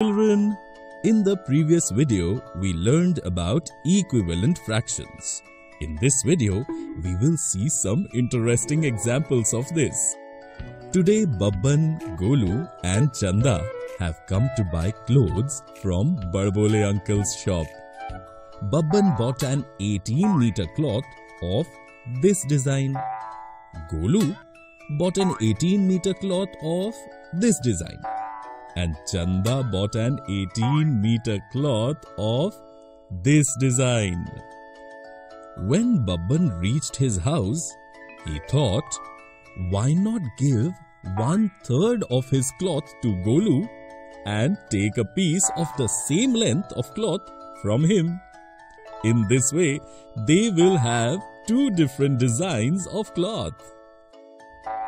Children, in the previous video, we learned about equivalent fractions. In this video, we will see some interesting examples of this. Today, Babban, Golu and Chanda have come to buy clothes from Barbole uncle's shop. Babban bought an 18 meter cloth of this design. Golu bought an 18 meter cloth of this design and Chanda bought an 18 meter cloth of this design. When Babban reached his house, he thought, why not give one third of his cloth to Golu and take a piece of the same length of cloth from him? In this way, they will have two different designs of cloth.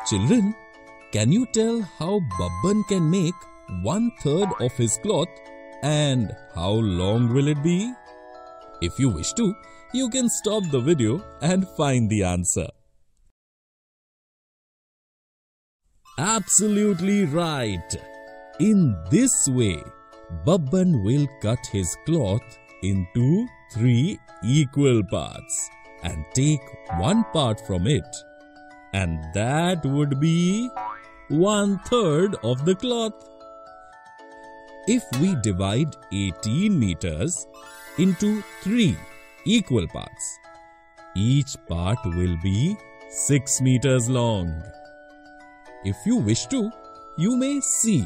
Children, can you tell how Babban can make one third of his cloth and how long will it be? If you wish to, you can stop the video and find the answer. Absolutely right. In this way, Babban will cut his cloth into three equal parts and take one part from it. And that would be one third of the cloth. If we divide 18 meters into 3 equal parts, each part will be 6 meters long. If you wish to, you may see.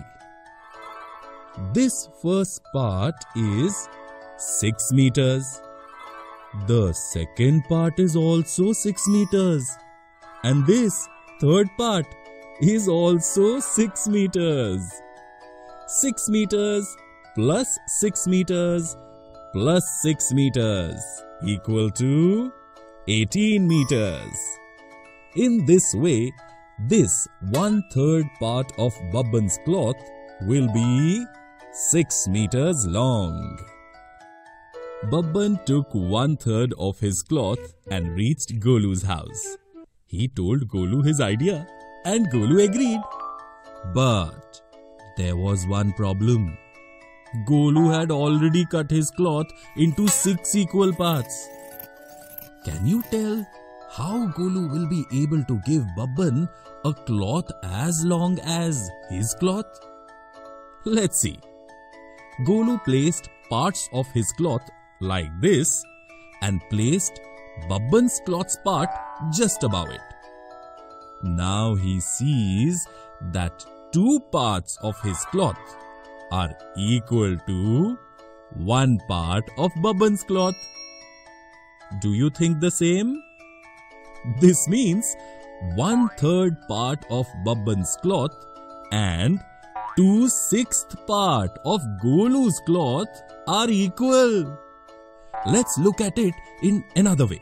This first part is 6 meters. The second part is also 6 meters. And this third part is also 6 meters. 6 meters plus 6 meters plus 6 meters equal to 18 meters. In this way, this one third part of Babban's cloth will be 6 meters long. Babban took one third of his cloth and reached Golu's house. He told Golu his idea and Golu agreed. But there was one problem. Golu had already cut his cloth into six equal parts. Can you tell how Golu will be able to give Babban a cloth as long as his cloth? Let's see. Golu placed parts of his cloth like this and placed Babban's cloth's part just above it. Now he sees that two parts of his cloth are equal to one part of Babban's cloth. Do you think the same? This means one third part of Babban's cloth and two sixth part of Golu's cloth are equal. Let's look at it in another way.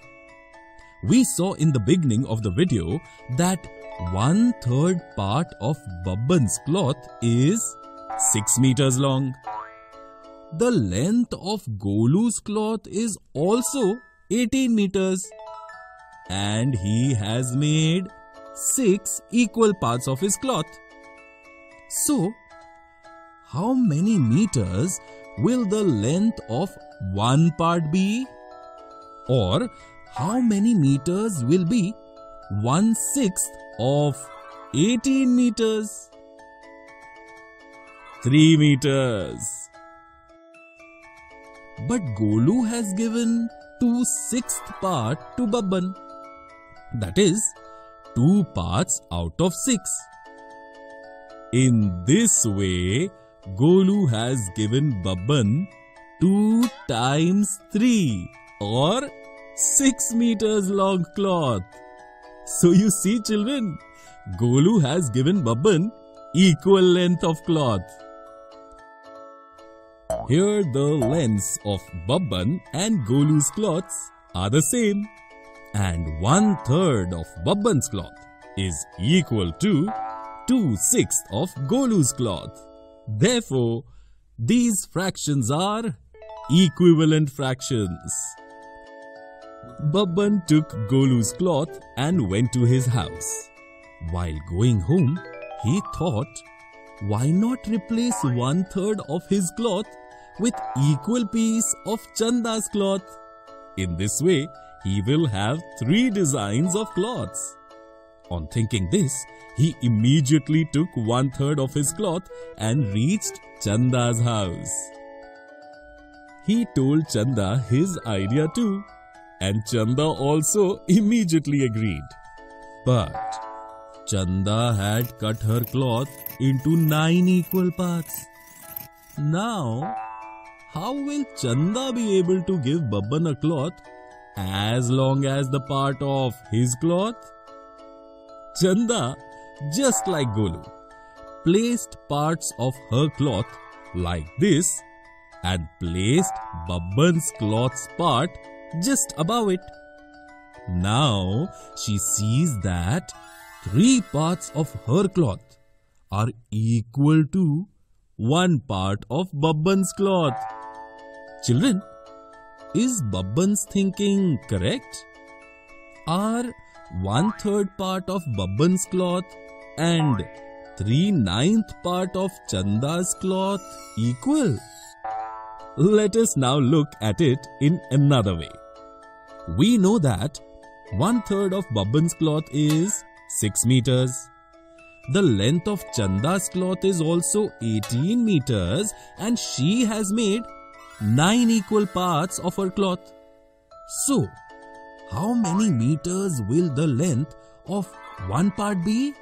We saw in the beginning of the video that one third part of Babban's cloth is 6 meters long. The length of Golu's cloth is also 18 meters. And he has made 6 equal parts of his cloth. So, how many meters will the length of one part be? Or how many meters will be one sixth of 18 meters? 3 meters. But Golu has given 2 sixth part to Babban. That is, 2 parts out of 6. In this way, Golu has given Babban 2 times 3 or 6 meters long cloth. So you see children, Golu has given Babban equal length of cloth. Here the lengths of Babban and Golu's cloths are the same and one third of Babban's cloth is equal to two sixths of Golu's cloth. Therefore, these fractions are equivalent fractions. Babban took Golu's cloth and went to his house. While going home, he thought, why not replace one third of his cloth with equal piece of Chanda's cloth? In this way, he will have three designs of cloths. On thinking this, he immediately took one third of his cloth and reached Chanda's house. He told Chanda his idea too, and Chanda also immediately agreed. But Chanda had cut her cloth into nine equal parts. Now, how will Chanda be able to give Babban a cloth as long as the part of his cloth? Chanda, just like Golu, placed parts of her cloth like this and placed Babban's cloth's part just above it. Now she sees that three parts of her cloth are equal to one part of Babban's cloth. Children, is Babban's thinking correct? Are one third part of Babban's cloth and three ninth part of Chanda's cloth equal? Let us now look at it in another way. We know that one third of Babban's cloth is 6 meters. The length of Chanda's cloth is also 18 meters and she has made 9 equal parts of her cloth. So, how many meters will the length of one part be?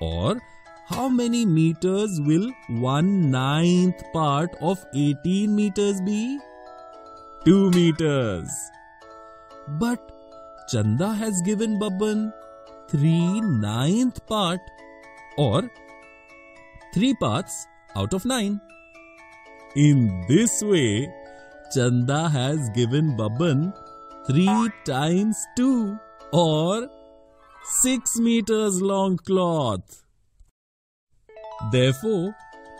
Or how many meters will one ninth part of 18 meters be? 2 meters. But Chanda has given Babban 3 ninth part or 3 parts out of 9. In this way, Chanda has given Babban 3 times 2 or 6 meters long cloth. Therefore,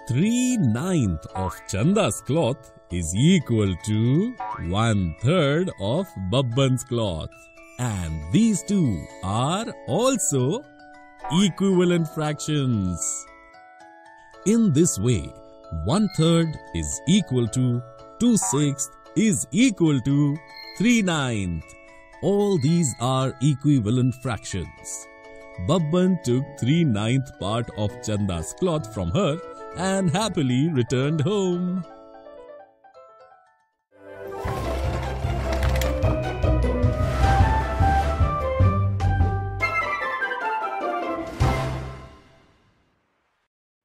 3 ninth of Chanda's cloth is equal to one third of Babban's cloth. And these two are also equivalent fractions. In this way, one third is equal to two sixths is equal to three ninth. All these are equivalent fractions. Babban took three ninth part of Chanda's cloth from her and happily returned home.